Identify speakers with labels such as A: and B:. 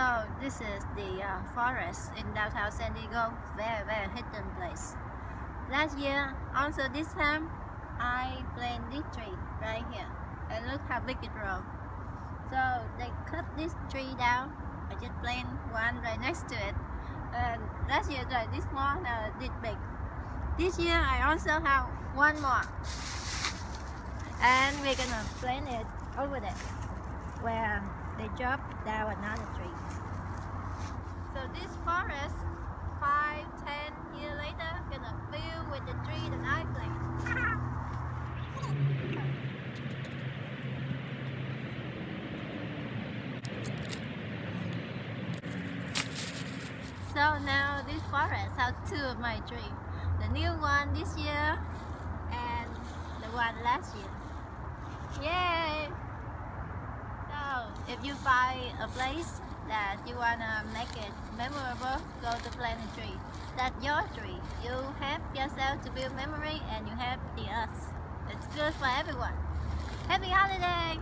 A: So this is the uh, forest in downtown San Diego. Very, very hidden place. Last year, also this time, I planted this tree right here. And look how big it grows. So they cut this tree down. I just plant one right next to it. And last year like this one now this big. This year I also have one more. And we're gonna plant it over there where they chop down another tree. So this forest, five, ten years later, gonna fill with the tree that I planted. So now this forest has two of my trees. The new one this year and the one last year. Yay! So if you find a place that you wanna make it memorable, go to plant a tree. That's your tree. You help yourself to build memory and you help the us. It's good for everyone. Happy holiday!